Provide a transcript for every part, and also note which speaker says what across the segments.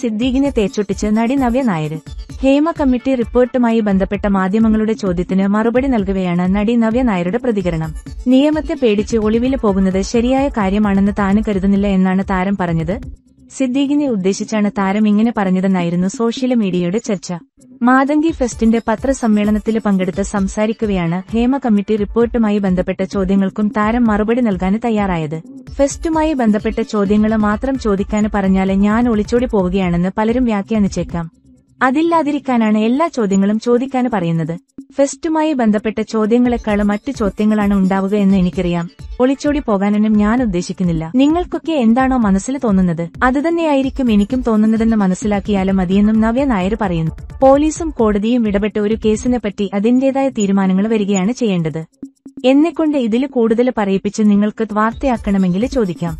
Speaker 1: സിദ്ദീഖിനെ തേച്ചൊട്ടിച്ച് നടി നവ്യ നായർ. ഹേമ കമ്മിറ്റി റിപ്പോർട്ടുമായി ബന്ധപ്പെട്ട മാധ്യമങ്ങളുടെ ചോദ്യത്തിന് മറുപടി നൽകുകയാണ് നടി നവ്യ നായരുടെ പ്രതികരണം. നിയമത്തെ പേടിച്ച് ഒളിവിൽ പോകുന്നത് ശരിയായ കാര്യമാണെന്ന് താന് കരുതുന്നില്ല എന്നാണ് താരം പറഞ്ഞത്. സിദ്ദീഖിനെ ഉദ്ദേശിച്ചാണ് താരം ഇങ്ങനെ പറഞ്ഞതെന്നായിരുന്നു സോഷ്യൽ മീഡിയയുടെ ചർച്ച. മാതങ്കി ഫെസ്റ്റിന്റെ പത്രസമ്മേളനത്തിൽ പങ്കെടുത്ത് സംസാരിക്കവെയാണ് ഹേമ കമ്മിറ്റി റിപ്പോർട്ടുമായി ബന്ധപ്പെട്ട ചോദ്യങ്ങൾക്കും താരം മറുപടി നൽകാൻ തയ്യാറായത്. ഫെസ്റ്റുമായി ബന്ധപ്പെട്ട ചോദ്യങ്ങൾ മാത്രം ചോദിക്കാന് പറഞ്ഞാൽ ഞാൻ ഒളിച്ചോടി പോവുകയാണെന്ന് പലരും വ്യാഖ്യാനിച്ചേക്കാം. അതില്ലാതിരിക്കാനാണ് എല്ലാ ചോദ്യങ്ങളും ചോദിക്കാന് പറയുന്നത്. ഫെസ്റ്റുമായി ബന്ധപ്പെട്ട ചോദ്യങ്ങളെക്കാളും മറ്റു ചോദ്യങ്ങളാണ് ഉണ്ടാവുക എന്ന് എനിക്കറിയാം. ഒളിച്ചോടി പോകാനൊന്നും ഞാൻ ഉദ്ദേശിക്കുന്നില്ല. നിങ്ങൾക്കൊക്കെ എന്താണോ മനസ്സിൽ തോന്നുന്നത്? അതുതന്നെയായിരിക്കും എനിക്കും തോന്നുന്നതെന്ന് മനസ്സിലാക്കിയാലും മതിയെന്നും നവ്യ നായർ പറയുന്നു. പോലീസും കോടതിയും ഇടപെട്ട ഒരു കേസിനെപ്പറ്റി അതിന്റേതായ തീരുമാനങ്ങൾ വരികയാണ് ചെയ്യേണ്ടത്. എന്നെക്കൊണ്ട് ഇതിൽ കൂടുതൽ പറയിപ്പിച്ച് നിങ്ങൾക്ക് വാർത്തയാക്കണമെങ്കിൽ ചോദിക്കാം.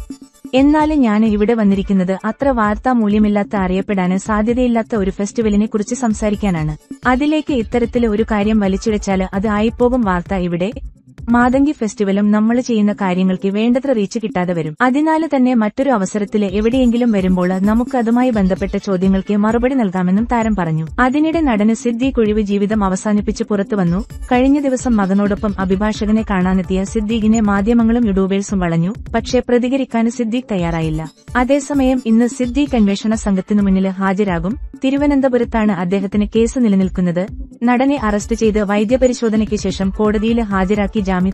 Speaker 1: എന്നാലും ഞാൻ ഇവിടെ വന്നിരിക്കുന്നത് അത്ര വാർത്താ മൂല്യമില്ലാത്ത അറിയപ്പെടാന് സാധ്യതയില്ലാത്ത ഒരു ഫെസ്റ്റിവലിനെ കുറിച്ച് സംസാരിക്കാനാണ്. അതിലേക്ക് ഇത്തരത്തിൽ ഒരു കാര്യം വലിച്ചിഴച്ചാൽ അത് ആയിപ്പോകും വാർത്ത ഇവിടെ. മാതങ്കി ഫെസ്റ്റിവലും നമ്മൾ ചെയ്യുന്ന കാര്യങ്ങൾക്ക് വേണ്ടത്ര റീച്ച് കിട്ടാതെ വരും. അതിനാൽ തന്നെ മറ്റൊരു അവസരത്തിൽ എവിടെയെങ്കിലും വരുമ്പോൾ നമുക്ക് അതുമായി ബന്ധപ്പെട്ട ചോദ്യങ്ങൾക്ക് മറുപടി നൽകാമെന്നും താരം പറഞ്ഞു. അതിനിടെ നടന് സിദ്ധി കുഴിവ് ജീവിതം അവസാനിപ്പിച്ച് പുറത്തു വന്നു. കഴിഞ്ഞ ദിവസം മകനോടൊപ്പം അഭിഭാഷകനെ കാണാനെത്തിയ സിദ്ദീഖിനെ മാധ്യമങ്ങളും യൂട്യൂബേഴ്സും വളഞ്ഞു. പക്ഷേ പ്രതികരിക്കാൻ സിദ്ദീഖ് തയ്യാറായില്ല. അതേസമയം ഇന്ന് സിദ്ദീഖ് അന്വേഷണ സംഘത്തിനു മുന്നിൽ ഹാജരാകും. തിരുവനന്തപുരത്താണ് അദ്ദേഹത്തിന് കേസ് നിലനിൽക്കുന്നത്. നടനെ അറസ്റ്റ് ചെയ്ത് വൈദ്യപരിശോധനയ്ക്ക് ശേഷം കോടതിയിൽ ഹാജരാക്കി ജാമ്യം